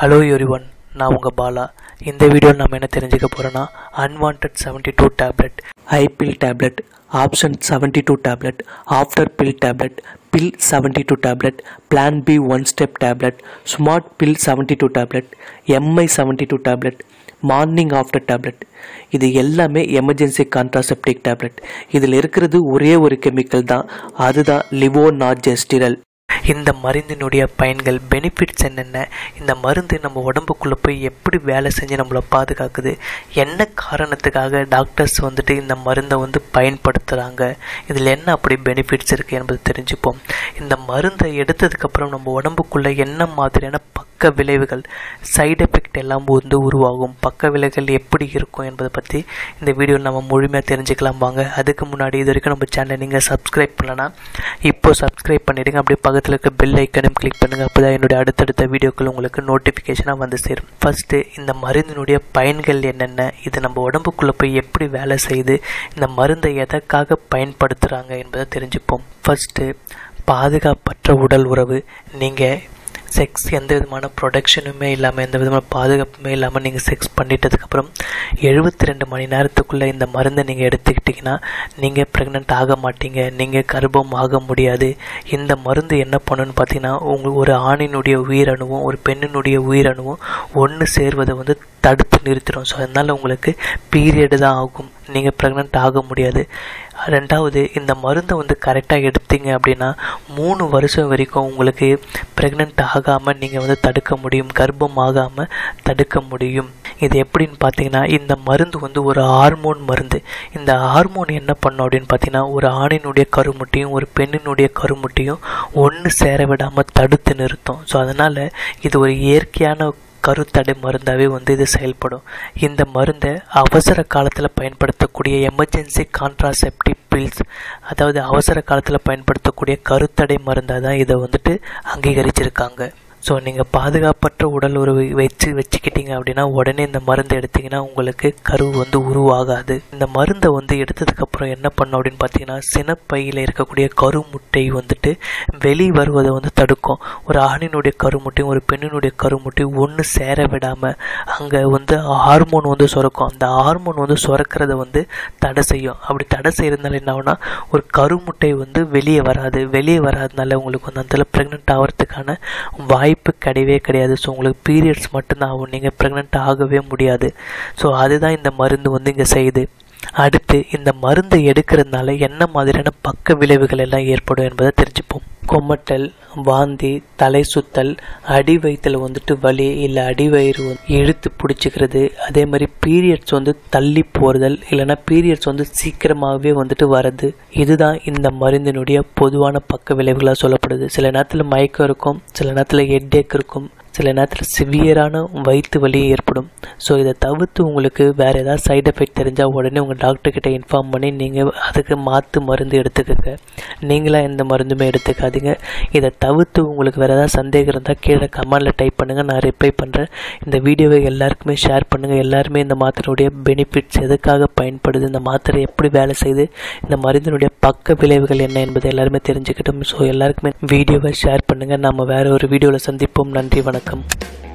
Hello everyone நான் உங்கள் பாலா. இந்த வீடியோவில் நம்ம என்ன தெரிஞ்சுக்க போகிறோன்னா unwanted seventy two tablet I pill tablet option seventy two tablet after pill tablet pill seventy two tablet plan B one step tablet smart pill seventy two tablet MI seventy two tablet morning after tablet இது எல்லாமே emergency contraceptive tablet இதில் இருக்கிறது ஒரே ஒரு chemical தான். அதுதான் லிவோ நார்ஜெஸ்டிரல் இந்த மருந்தினுடைய பயன்கள் பெனிஃபிட்ஸ் என்னென்ன? இந்த மருந்து நம்ம உடம்புக்குள்ளே போய் எப்படி வேலை செஞ்சு நம்மளை பாதுகாக்குது? என்ன காரணத்துக்காக டாக்டர்ஸ் வந்துட்டு இந்த மருந்தை வந்து பயன்படுத்துகிறாங்க இதில் என்ன அப்படி பெனிஃபிட்ஸ் இருக்குது என்பது தெரிஞ்சுப்போம். இந்த மருந்தை எடுத்ததுக்கப்புறம் நம்ம உடம்புக்குள்ளே என்ன மாதிரியான பக்க விளைவுகள் சைடு எஃபெக்ட் எல்லாம் வந்து உருவாகும். பக்க விளைவுகள் எப்படி இருக்கும் என்பதை பற்றி இந்த வீடியோவில் நம்ம முழுமையாக தெரிஞ்சுக்கலாம் வாங்க. அதுக்கு முன்னாடி இது வரைக்கும் நம்ம சேனலை நீங்கள் சப்ஸ்கிரைப் பண்ணலன்னா இப்போ சப்ஸ்கிரைப் பண்ணிடுங்க. அப்படியே பக்கத்தில் இருக்க பெல் ஐக்கனும் கிளிக் பண்ணுங்கள் அப்போ தான் என்னுடைய அடுத்தடுத்த வீடியோக்கள் உங்களுக்கு நோட்டிஃபிகேஷனாக வந்து சேரும். ஃபஸ்ட்டு இந்த மருந்தினுடைய பயன்கள் என்னென்ன? இது நம்ம உடம்புக்குள்ளே போய் எப்படி வேலை செய்யுது? இந்த மருந்தை எதற்காக பயன்படுத்துகிறாங்க என்பதை தெரிஞ்சுப்போம். ஃபஸ்ட்டு பாதுகாப்பற்ற உடல் உறவு. நீங்கள் செக்ஸ் எந்த விதமான ப்ரொடக்ஷனுமே இல்லாமல் எந்த விதமான பாதுகாப்புமே இல்லாமல் நீங்கள் செக்ஸ் பண்ணிட்டதுக்கப்புறம் எழுபத்தி ரெண்டு மணி நேரத்துக்குள்ளே இந்த மருந்தை நீங்கள் எடுத்துக்கிட்டிங்கன்னா நீங்கள் ப்ரெக்னென்ட் ஆக மாட்டீங்க நீங்கள் கர்ப்பம் ஆக முடியாது. இந்த மருந்து என்ன பண்ணுன்னு பார்த்தீங்கன்னா உங்களுக்கு ஒரு ஆணினுடைய உயிரணுவும் ஒரு பெண்ணினுடைய உயிரணுவும் ஒன்று சேர்வதை வந்து தடுத்து நிறுத்திடும். ஸோ அதனால் உங்களுக்கு பீரியடு தான் ஆகும். நீங்கள் ப்ரெக்னென்ட் ஆக முடியாது. ரெண்டாவது இந்த மருந்தை வந்து கரெக்டாக எடுத்தீங்க அப்படின்னா மூணு வருஷம் வரைக்கும் உங்களுக்கு ப்ரெக்னென்ட் ஆகாமல் நீங்கள் வந்து தடுக்க முடியும் கர்ப்பம் ஆகாமல் தடுக்க முடியும். இது எப்படின்னு பார்த்தீங்கன்னா இந்த மருந்து வந்து ஒரு ஹார்மோன் மருந்து. இந்த ஹார்மோன் என்ன பண்ணும் அப்படின்னு பார்த்தீங்கன்னா ஒரு ஆணினுடைய கருமுட்டையும் ஒரு பெண்ணினுடைய கருமுட்டையும் ஒன்று சேர விடாமல் தடுத்து நிறுத்தும். ஸோ அதனால் இது ஒரு இயற்கையான கருத்தடை மருந்தாகவே வந்து இது செயல்படும். இந்த மருந்தை அவசர காலத்தில் பயன்படுத்தக்கூடிய எமர்ஜென்சி கான்ட்ராசெப்டிவ் பில்ஸ் அதாவது அவசர காலத்தில் பயன்படுத்தக்கூடிய கருத்தடை மருந்தாக தான் இதை வந்துட்டு அங்கீகரிச்சிருக்காங்க. ஸோ நீங்கள் பாதுகாப்பற்ற உடல் உறவு வச்சு வச்சுக்கிட்டீங்க அப்படின்னா உடனே இந்த மருந்து எடுத்தீங்கன்னா உங்களுக்கு கரு வந்து உருவாகாது. இந்த மருந்தை வந்து எடுத்ததுக்கப்புறம் என்ன பண்ணும் அப்படின்னு பார்த்தீங்கன்னா சினப்பையில் இருக்கக்கூடிய கரு முட்டை வந்து வந்து வெளி வருவதை வந்து தடுக்கும். ஒரு ஆணினுடைய கருமுட்டையும் ஒரு பெண்ணினுடைய கருமுட்டையும் ஒன்று சேர விடாமல் அங்கே வந்து ஹார்மோன் வந்து சுரக்கும். அந்த ஹார்மோன் வந்து சுரக்கிறத வந்து தடை செய்யும். அப்படி தடை செய்கிறதுனால என்ன ஆகுனா ஒரு கருமுட்டை வந்து வெளியே வராது. வெளியே வராதனால உங்களுக்கு வந்து அந்த ப்ரெக்னென்ட் ஆகிறதுக்கான வாய்ப்பு வாய்ப்பு கிடையவே கிடையாது. ஸோ உங்களுக்கு பீரியட்ஸ் மட்டும்தான் ஆகும். நீங்கள் ப்ரெக்னென்ட் ஆகவே முடியாது. ஸோ அதுதான் இந்த மருந்து வந்து இங்கே செய்யுது. அடுத்து இந்த மருந்தை எடுக்கிறதுனால என்ன மாதிரியான பக்க விளைவுகள் எல்லாம் ஏற்படும் என்பதை தெரிஞ்சுப்போம். கொமட்டல் வாந்தி தலை சுத்தல் அடி வயிற்றில் வந்துட்டு வலி இல்லை அடி வயிறு இழுத்து பிடிச்சிக்கிறது. அதே மாதிரி பீரியட்ஸ் வந்து தள்ளி போறுதல் இல்லைன்னா பீரியட்ஸ் வந்து சீக்கிரமாகவே வந்துட்டு வர்றது. இதுதான் இந்த மருந்தினுடைய பொதுவான பக்க விளைவுகளாக சொல்லப்படுது. சில நேரத்தில் மயக்கம் இருக்கும் சில நேரத்தில் ஹெட்டேக் இருக்கும் சில நேரத்தில் சிவியரான வயிற்று வலி ஏற்படும். ஸோ இதை தவிர்த்து உங்களுக்கு வேறு ஏதாவது சைடு எஃபெக்ட் தெரிஞ்சால் உடனே உங்கள் டாக்டர்கிட்ட இன்ஃபார்ம் பண்ணி நீங்கள் அதுக்கு மாற்று மருந்து எடுத்துக்கோங்க. நீங்களாக எந்த மருந்துமே எடுத்துக்காதீங்க. இதை தவிர்த்து உங்களுக்கு வேறு ஏதாவது சந்தேகம் இருந்தால் கீழே கமெண்டில் டைப் பண்ணுங்கள் நான் ரிப்ளை பண்ணுறேன் இந்த வீடியோவை எல்லாருக்குமே ஷேர் பண்ணுங்கள் எல்லாருமே இந்த மாத்திரையுடைய பெனிஃபிட்ஸ் எதுக்காக பயன்படுது இந்த மாத்திரை எப்படி வேலை செய்யுது இந்த மருந்தினுடைய பக்க விளைவுகள் என்ன என்பதை எல்லாருமே தெரிஞ்சுக்கிட்டோம். ஸோ எல்லாருக்குமே வீடியோவை ஷேர் பண்ணுங்கள் நம்ம வேறு ஒரு வீடியோவில் சந்திப்போம். நன்றி வணக்கம் வணக்கம்.